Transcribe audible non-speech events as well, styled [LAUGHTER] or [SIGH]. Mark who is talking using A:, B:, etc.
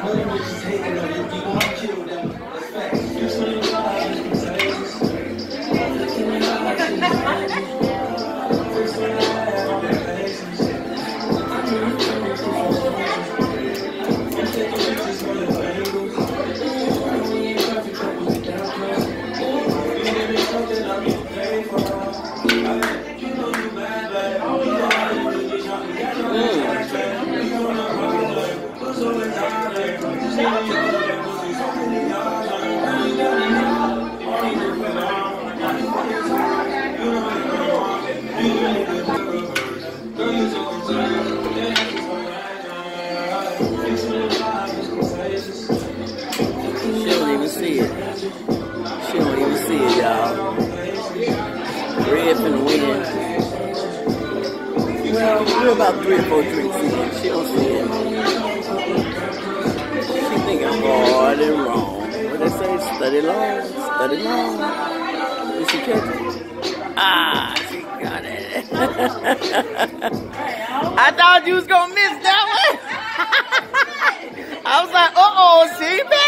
A: すいません。Well,
B: we're about three or four drinks in. She don't I'm and wrong. What they say? Study long, study long. Did she catch it? Ah, she got it. [LAUGHS] I thought you was gonna miss that one. [LAUGHS] I was like, uh oh, see, attention.